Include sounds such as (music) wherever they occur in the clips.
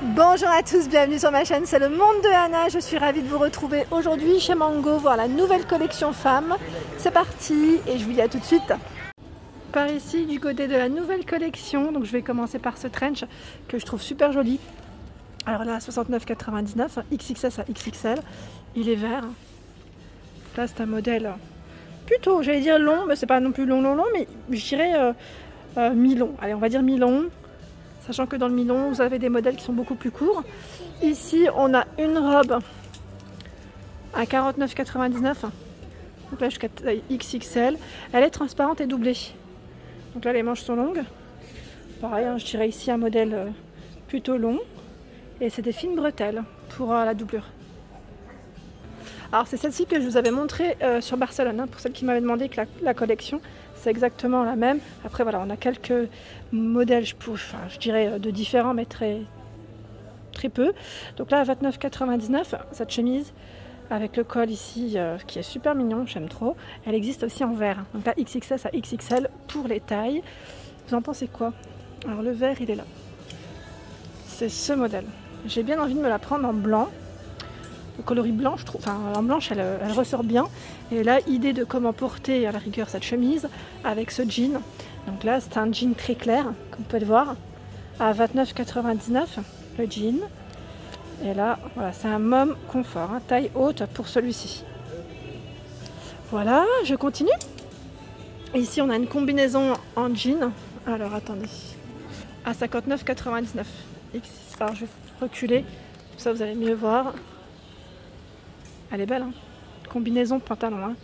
Bonjour à tous, bienvenue sur ma chaîne, c'est le monde de Anna. Je suis ravie de vous retrouver aujourd'hui chez Mango, voir la nouvelle collection femmes. C'est parti et je vous dis à tout de suite. Par ici, du côté de la nouvelle collection, donc je vais commencer par ce trench que je trouve super joli. Alors là, 69,99, XXS à XXL, il est vert. Là, c'est un modèle plutôt, j'allais dire long, mais c'est pas non plus long, long, long, mais je dirais euh, euh, mi-long. Allez, on va dire mi-long. Sachant que dans le mi-long, vous avez des modèles qui sont beaucoup plus courts. Ici, on a une robe à 49,99. Donc là, jusqu'à XXL. Elle est transparente et doublée. Donc là, les manches sont longues. Pareil, hein, je dirais ici un modèle euh, plutôt long. Et c'est des fines bretelles pour la doublure. Alors c'est celle-ci que je vous avais montré euh, sur Barcelone, hein, pour celles qui m'avaient demandé que la, collection, exactement la même. Après voilà, on a quelques modèles, je, je dirais euh, de différents, mais très, très peu. Donc là à 29,99, cette chemise avec le col ici euh, qui est super mignon, j'aime trop. Elle existe aussi en vert. Donc là XXS à XXL pour les tailles. Vous en pensez quoi? Alors le vert il est là. C'est ce modèle. J'ai bien envie de me la prendre en blanc coloris blanc, je trouve, enfin en blanche, elle, ressort bien. Et là, idée de comment porter à la rigueur cette chemise avec ce jean. Donc là, c'est un jean très clair, comme vous pouvez le voir, à 29,99 le jean. Et là, voilà, c'est un mom confort, hein, taille haute pour celui-ci. Voilà, je continue. Ici, on a une combinaison en jean. Alors, attendez. À 59,99. Alors, je vais reculer, comme ça vous allez mieux voir. Elle est belle, hein Combinaison pantalon. Hein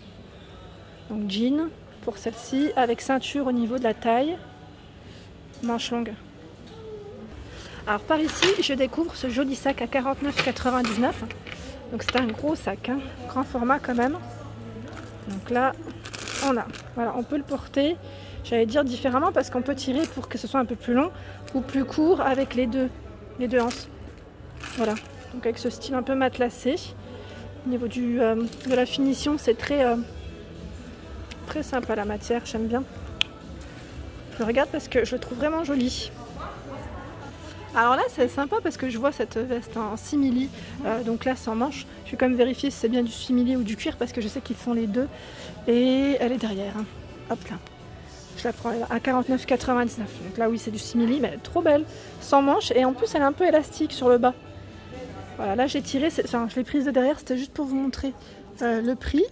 Donc jean pour celle-ci, avec ceinture au niveau de la taille, manche longue. Alors par ici, je découvre ce joli sac à 49,99. Donc c'est un gros sac, hein grand format quand même. Donc là, on a. Voilà, on peut le porter, j'allais dire différemment parce qu'on peut tirer pour que ce soit un peu plus long ou plus court avec les deux, les deux hanches. Voilà, donc avec ce style un peu matelassé. Au niveau du, euh, de la finition, c'est très, euh, très sympa la matière, j'aime bien. Je le regarde parce que je le trouve vraiment joli. Alors là, c'est sympa parce que je vois cette veste en simili, euh, donc là sans manche. Je vais quand même vérifier si c'est bien du simili ou du cuir parce que je sais qu'ils font les deux. Et elle est derrière. Hein. Hop là. Je la prends à 49,99. Donc là, oui, c'est du simili, mais trop belle. Sans manche et en plus, elle est un peu élastique sur le bas. Voilà, là j'ai tiré, enfin je l'ai prise de derrière, c'était juste pour vous montrer euh, le prix.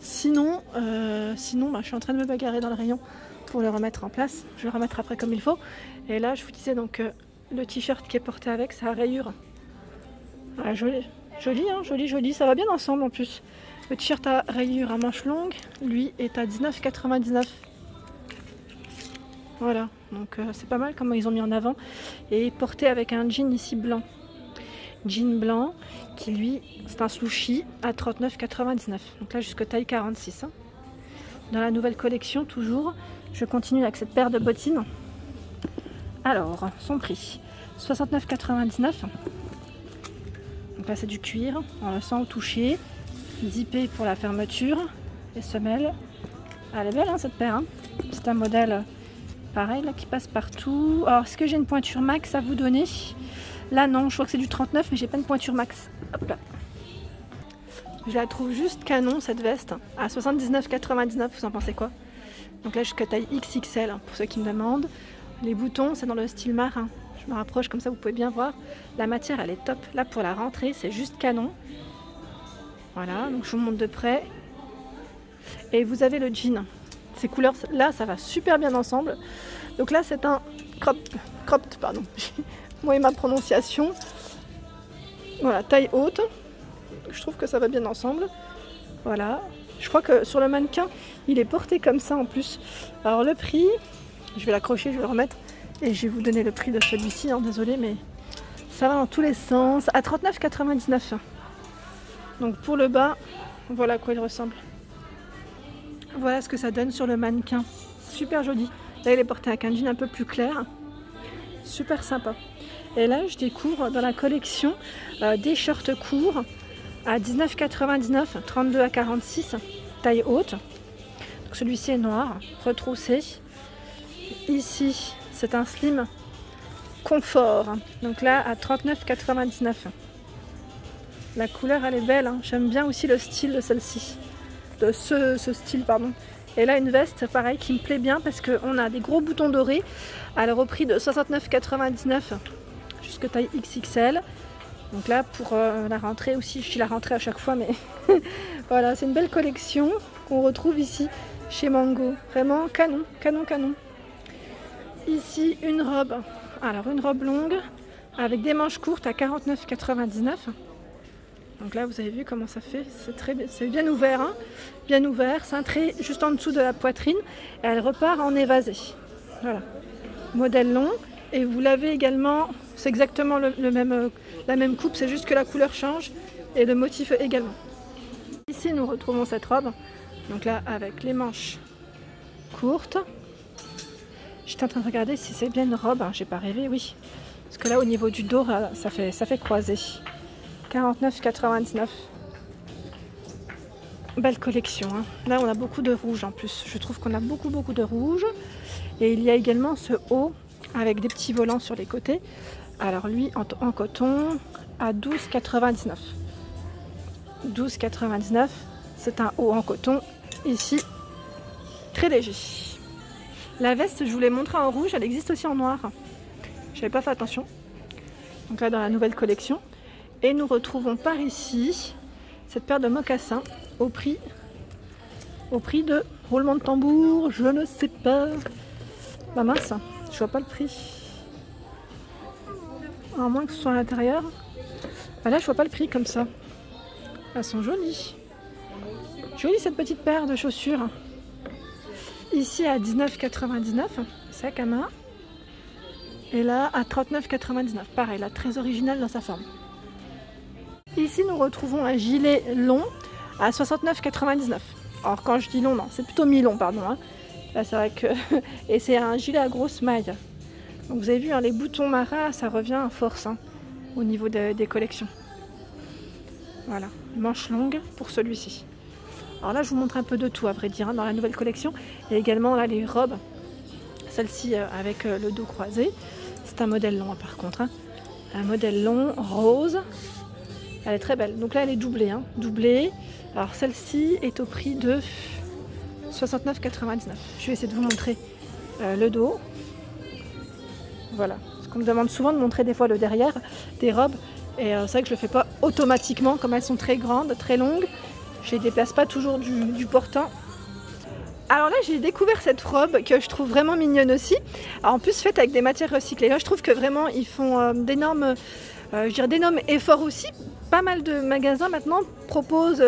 Sinon, euh, sinon bah, je suis en train de me bagarrer dans le rayon pour le remettre en place. Je vais le remettre après comme il faut. Et là, je vous disais donc euh, le t-shirt qui est porté avec, ça a rayure. Ah, joli, joli, hein, joli, joli. Ça va bien ensemble en plus. Le t-shirt à rayure à manches longues, lui, est à 19,99. Voilà, donc c'est pas mal comment ils ont mis en avant. Et porté avec un jean ici blanc jean blanc qui lui c'est un sushi à 39,99 donc là jusqu'à taille 46 hein. dans la nouvelle collection toujours je continue avec cette paire de bottines. Alors son prix 69,99 donc là c'est du cuir on le sent au toucher zippé pour la fermeture les semelles elle est belle hein, cette paire hein. c'est un modèle pareil là qui passe partout. Alors est-ce que j'ai une pointure max à vous donner? Là, non, je crois que c'est du 39, mais j'ai pas une pointure max. Hop là. Je la trouve juste canon cette veste. À 79,99, vous en pensez quoi? Donc là, jusqu'à taille XXL, hein, pour ceux qui me demandent. Les boutons, c'est dans le style marin. Je me rapproche comme ça, vous pouvez bien voir. La matière, elle est top. Là, pour la rentrée, c'est juste canon. Voilà, donc je vous montre de près. Et vous avez le jean. Ces couleurs, là, ça va super bien ensemble. Donc là, c'est un crop, cropped, pardon. (laughs) moi et ma prononciation. Voilà, taille haute. Je trouve que ça va bien ensemble. Voilà. Je crois que sur le mannequin, il est porté comme ça en plus. Alors le prix, je vais l'accrocher, je vais le remettre. Et je vais vous donner le prix de celui-ci. Hein, désolé, mais ça va dans tous les sens. À 39,99. Donc pour le bas, voilà à quoi il ressemble. Voilà ce que ça donne sur le mannequin. Super joli. Là, il est porté avec un jean un peu plus clair. Super sympa. Et là, je découvre dans la collection euh, des shorts courts à 19,99, 32 à 46, taille haute. Celui-ci est noir, retroussé. Ici, c'est un slim confort. Donc là, à 39,99. La couleur, elle est belle. Hein. J'aime bien aussi le style de celle-ci. De ce, ce, style, pardon. Et là, une veste, pareil, qui me plaît bien parce qu'on a des gros boutons dorés. Alors au prix de 69,99 jusque taille XXL. Donc là, pour euh, la rentrée aussi, je suis la rentrée à chaque fois, mais (laughs) voilà, c'est une belle collection qu'on retrouve ici chez Mango. Vraiment canon, canon, canon. Ici, une robe. Alors, une robe longue avec des manches courtes à 49,99. Donc là, vous avez vu comment ça fait. C'est très, c'est bien ouvert, hein bien ouvert, cintré juste en dessous de la poitrine. Et elle repart en évasé. Voilà. Modèle long. Et vous l'avez également, c'est exactement euh, la même coupe, c'est juste que la couleur change et le motif également. Ici, nous retrouvons cette robe. Donc là, avec les manches courtes. J'étais en train de regarder si c'est bien une robe. Hein. J'ai pas rêvé, oui. Parce que là, au niveau du dos, ça fait, ça fait croiser. 49,99. Belle collection. Hein. Là, on a beaucoup de rouge en plus. Je trouve qu'on a beaucoup, beaucoup de rouge. Et il y a également ce haut avec des petits volants sur les côtés. Alors lui en, coton à 12,99. 12,99. C'est un haut en coton ici très léger. La veste, je vous l'ai montré en rouge, elle existe aussi en noir. Je n'avais pas fait attention. Donc là dans la nouvelle collection. Et nous retrouvons par ici cette paire de mocassins au prix au prix de roulement de tambour, je ne sais pas. Bah mince. Je vois pas le prix. À moins que ce soit à l'intérieur. Ah là, je vois pas le prix comme ça. Elles sont jolies. Jolie cette petite paire de chaussures. Ici à 19,99, sac à main. Et là à 39,99. Pareil, là très original dans sa forme. Ici nous retrouvons un gilet long à 69,99. Alors quand je dis long, non, c'est plutôt mi-long, pardon. Hein. C'est vrai que. (laughs) Et c'est un gilet à grosse maille. Donc, vous avez vu, hein, les boutons maras, ça revient à force hein, au niveau des collections. Voilà, manche longue pour celui-ci. Alors là, je vous montre un peu de tout, à vrai dire, hein, dans la nouvelle collection. Il y a également là les robes. Celle-ci euh, avec euh, le dos croisé. C'est un modèle long, par contre. Un modèle long, rose. Elle est très belle. Donc là, elle est doublée. doublée. Alors celle-ci est au prix de 69,99. Je vais essayer de vous montrer euh, le dos. Voilà. Parce qu'on me demande souvent de montrer des fois le derrière des robes. Et euh, c'est vrai que je ne le fais pas automatiquement, comme elles sont très grandes, très longues. Je les déplace pas toujours du, portant. Alors là, j'ai découvert cette robe que je trouve vraiment mignonne aussi. en plus, faite avec des matières recyclées. Là, je trouve que vraiment, ils font euh, d'énormes euh, d'énormes efforts aussi. Pas mal de magasins maintenant proposent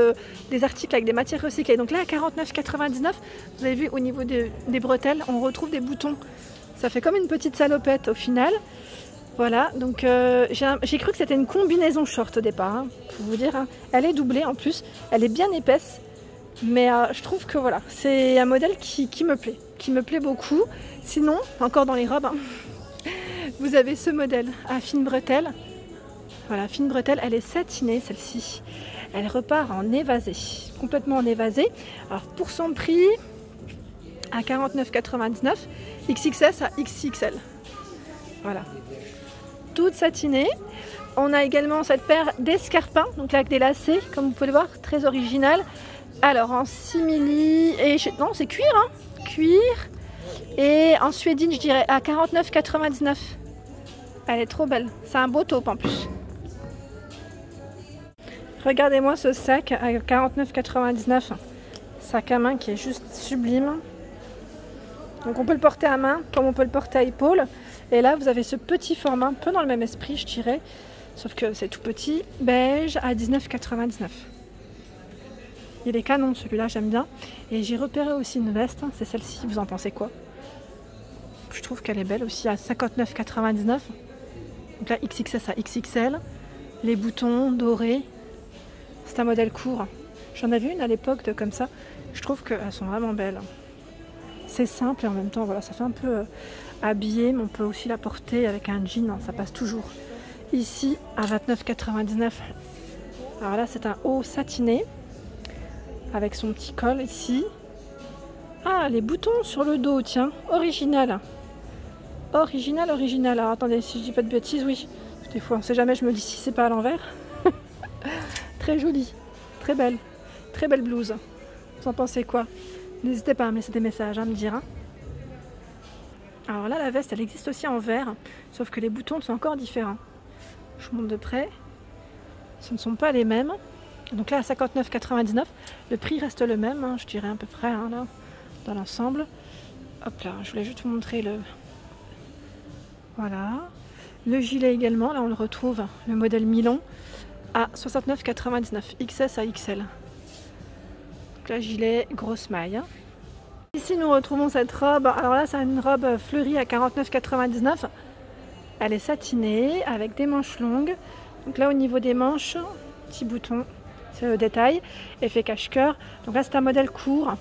des articles avec des matières recyclées. Donc là, à 49,99, vous avez vu au niveau des bretelles, on retrouve des boutons. Ça fait comme une petite salopette au final. Voilà, donc euh, j'ai cru que c'était une combinaison short au départ, hein, pour vous dire. Hein. Elle est doublée en plus, elle est bien épaisse. Mais je trouve que voilà, c'est un modèle qui, me plaît, qui me plaît beaucoup. Sinon, encore dans les robes, hein, (laughs) vous avez ce modèle à fine bretelle voilà, fine bretelle, elle est satinée celle-ci. Elle repart en évasé, complètement en évasé. Alors pour son prix, à 49,99, XXS à XXL. Voilà. Toute satinée. On a également cette paire d'escarpins, donc avec des lacets, comme vous pouvez le voir, très original. Alors en simili et non c'est cuir, hein cuir et en suédine je dirais à 49,99. Elle est trop belle, c'est un beau taupe en plus. Regardez-moi ce sac à 49,99. Sac à main qui est juste sublime. Donc on peut le porter à main comme on peut le porter à épaule. Et là vous avez ce petit format, un peu dans le même esprit je dirais. Sauf que c'est tout petit, beige à 19,99. Il est canon celui-là, j'aime bien. Et j'ai repéré aussi une veste, hein, c'est celle-ci, vous en pensez quoi? Je trouve qu'elle est belle aussi à 59,99. Donc là XXS à XXL. Les boutons dorés, c'est un modèle court. J'en avais une à l'époque de comme ça. Je trouve qu'elles sont vraiment belles. C'est simple et en même temps, voilà, ça fait un peu euh, habillé, mais on peut aussi la porter avec un jean, hein, ça passe toujours. Ici, à 29,99. Alors là, c'est un haut satiné avec son petit col ici. Ah, les boutons sur le dos, tiens, original. original, original. Alors attendez, si je dis pas de bêtises, oui. Des fois, on sait jamais, je me dis si c'est pas à l'envers. (laughs) très jolie, très belle, très belle blouse. Vous en pensez quoi? N'hésitez pas à me laisser des messages, à hein, me dire. Hein. Alors là, la veste, elle existe aussi en vert, sauf que les boutons sont encore différents. Je vous montre de près. Ce ne sont pas les mêmes. Donc là, à 59,99, le prix reste le même, hein, je dirais à peu près, là, dans l'ensemble. Hop là, je voulais juste vous montrer le... Voilà. Le gilet également, là on le retrouve, le modèle Milan, à 69,99, XS à XL. Là, gilet, grosse maille. Ici, nous retrouvons cette robe. Alors là, c'est une robe fleurie à 49,99. Elle est satinée avec des manches longues. Donc là, au niveau des manches, petit bouton, c'est le détail. Effet cache-cœur. Donc là, c'est un modèle court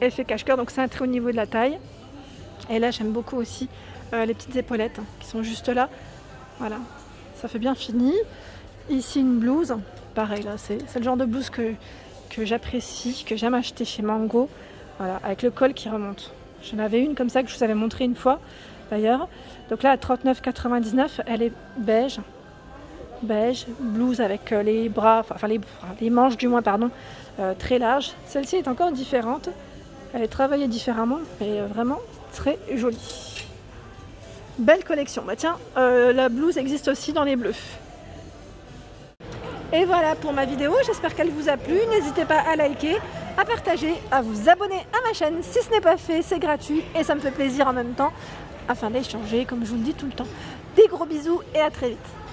effet cache-cœur, donc c'est un trait au niveau de la taille. Et là, j'aime beaucoup aussi euh, les petites épaulettes hein, qui sont juste là. Voilà, ça fait bien fini. Ici, une blouse. Pareil, là, c'est le genre de blouse que, que j'apprécie, que j'aime acheter chez Mango. Voilà, avec le col qui remonte. J'en avais une comme ça que je vous avais montré une fois, d'ailleurs. Donc là, à 39,99, elle est beige. Beige, blouse avec euh, les bras, enfin les, manches du moins, pardon, euh, très larges. Celle-ci est encore différente. Elle est travaillée différemment, mais euh, vraiment très jolie. Belle collection. Bah tiens, la blouse existe aussi dans les bleus. Et voilà pour ma vidéo, j'espère qu'elle vous a plu. N'hésitez pas à liker, à partager, à vous abonner à ma chaîne. Si ce n'est pas fait, c'est gratuit et ça me fait plaisir en même temps afin d'échanger, comme je vous le dis tout le temps. Des gros bisous et à très vite.